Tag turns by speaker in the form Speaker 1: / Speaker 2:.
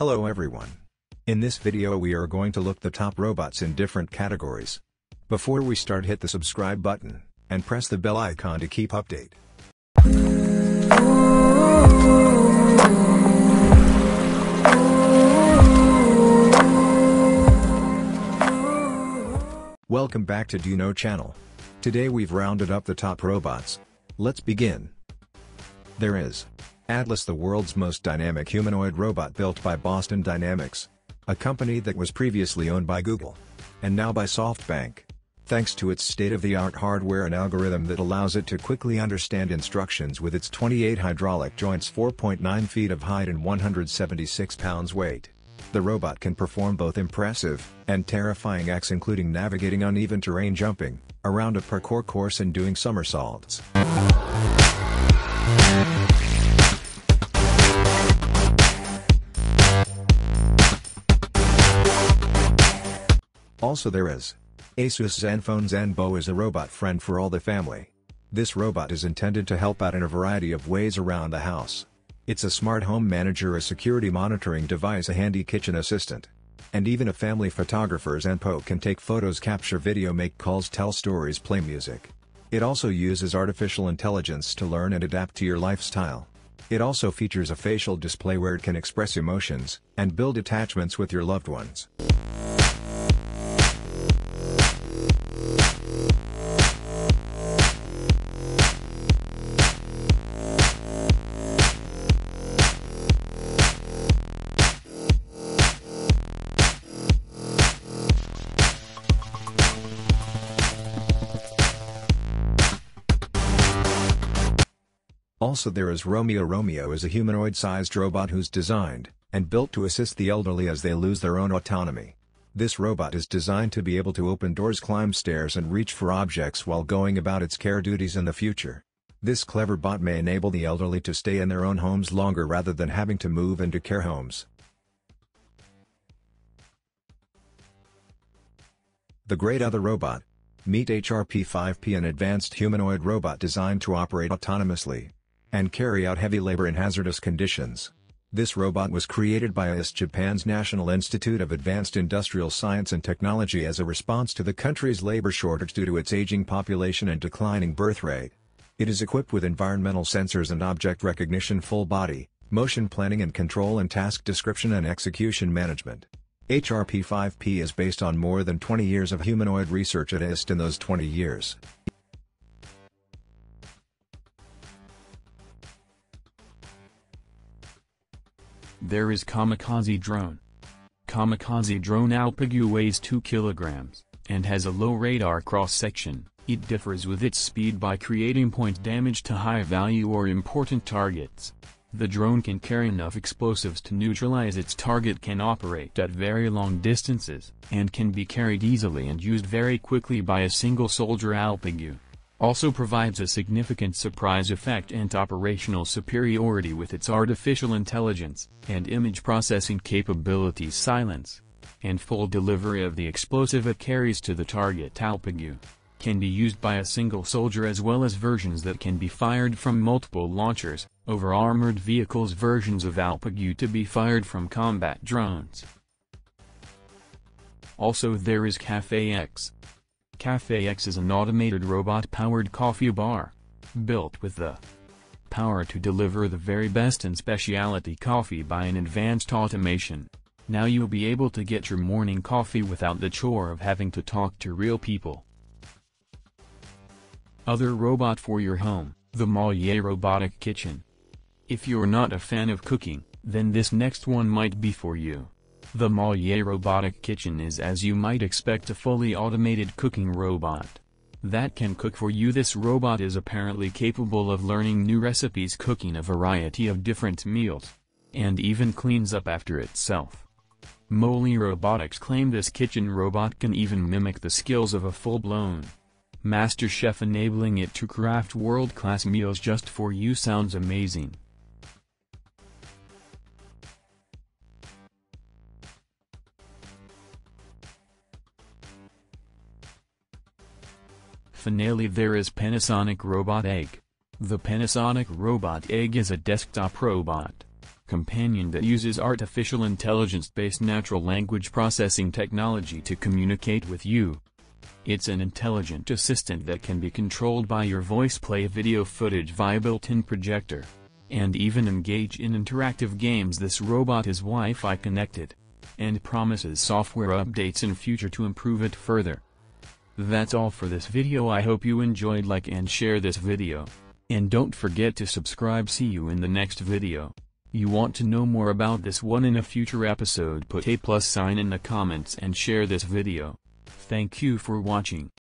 Speaker 1: Hello everyone. In this video we are going to look the top robots in different categories. Before we start hit the subscribe button, and press the bell icon to keep update. Welcome back to Know channel. Today we've rounded up the top robots. Let's begin. There is Atlas the world's most dynamic humanoid robot built by Boston Dynamics, a company that was previously owned by Google, and now by SoftBank. Thanks to its state-of-the-art hardware and algorithm that allows it to quickly understand instructions with its 28 hydraulic joints 4.9 feet of height and 176 pounds weight. The robot can perform both impressive and terrifying acts including navigating uneven terrain jumping, around a parkour course and doing somersaults. Also there is Asus Zenfone Zenbo is a robot friend for all the family. This robot is intended to help out in a variety of ways around the house. It's a smart home manager a security monitoring device a handy kitchen assistant. And even a family photographer Zenbo can take photos capture video make calls tell stories play music. It also uses artificial intelligence to learn and adapt to your lifestyle. It also features a facial display where it can express emotions, and build attachments with your loved ones. Also there is Romeo Romeo is a humanoid-sized robot who's designed and built to assist the elderly as they lose their own autonomy. This robot is designed to be able to open doors climb stairs and reach for objects while going about its care duties in the future. This clever bot may enable the elderly to stay in their own homes longer rather than having to move into care homes. The Great Other Robot Meet HRP-5P an advanced humanoid robot designed to operate autonomously and carry out heavy labor in hazardous conditions. This robot was created by AIST Japan's National Institute of Advanced Industrial Science and Technology as a response to the country's labor shortage due to its aging population and declining birth rate. It is equipped with environmental sensors and object recognition full body, motion planning and control and task description and execution management. HRP-5P is based on more than 20 years of humanoid research at IST in those 20 years.
Speaker 2: There is Kamikaze Drone. Kamikaze Drone Alpagu weighs 2 kilograms, and has a low radar cross-section. It differs with its speed by creating point damage to high-value or important targets. The drone can carry enough explosives to neutralize its target can operate at very long distances, and can be carried easily and used very quickly by a single soldier Alpagu also provides a significant surprise effect and operational superiority with its artificial intelligence and image processing capabilities silence and full delivery of the explosive it carries to the target Alpagu can be used by a single soldier as well as versions that can be fired from multiple launchers, over armored vehicles versions of Alpagu to be fired from combat drones. Also there is Cafe X, Cafe X is an automated robot-powered coffee bar, built with the power to deliver the very best in specialty coffee by an advanced automation. Now you'll be able to get your morning coffee without the chore of having to talk to real people. Other robot for your home, the Moley Robotic Kitchen. If you're not a fan of cooking, then this next one might be for you. The Moley Robotic Kitchen is as you might expect a fully automated cooking robot. That can cook for you this robot is apparently capable of learning new recipes cooking a variety of different meals. And even cleans up after itself. Moley Robotics claim this kitchen robot can even mimic the skills of a full-blown master chef enabling it to craft world-class meals just for you sounds amazing. Finally there is Panasonic Robot Egg. The Panasonic Robot Egg is a desktop robot. companion that uses artificial intelligence-based natural language processing technology to communicate with you. It's an intelligent assistant that can be controlled by your voice play video footage via built-in projector. And even engage in interactive games this robot is Wi-Fi connected. And promises software updates in future to improve it further. That's all for this video I hope you enjoyed like and share this video. And don't forget to subscribe see you in the next video. You want to know more about this one in a future episode put a plus sign in the comments and share this video. Thank you for watching.